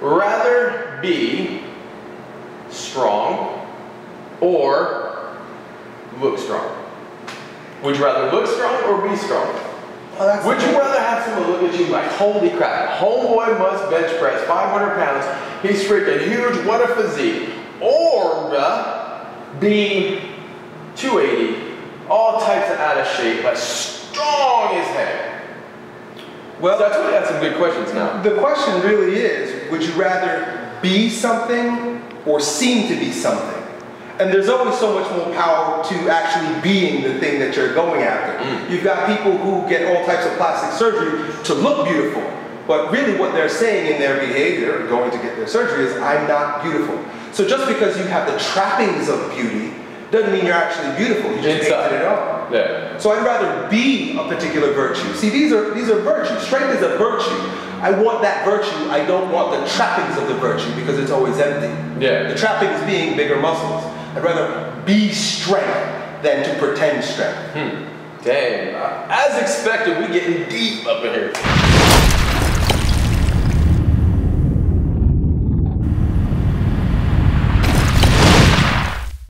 rather be strong or look strong? Would you rather look strong or be strong? Oh, Would you rather have someone look at you like, holy crap, homeboy must bench press 500 pounds, he's freaking huge, what a physique, or uh, be 280, all types of out of shape, but strong as hell? Well, That's really got some good questions now. The question really is, would you rather be something or seem to be something? And there's always so much more power to actually being the thing that you're going after. Mm. You've got people who get all types of plastic surgery to look beautiful, but really what they're saying in their behavior, going to get their surgery, is I'm not beautiful. So just because you have the trappings of beauty doesn't mean you're actually beautiful. You just Inside. painted it on. Yeah. So I'd rather be a particular virtue. See, these are these are virtues. Strength is a virtue. I want that virtue. I don't want the trappings of the virtue because it's always empty. Yeah. The trappings being bigger muscles. I'd rather be strength than to pretend strength. Dang. Uh, As expected, we getting deep up in here.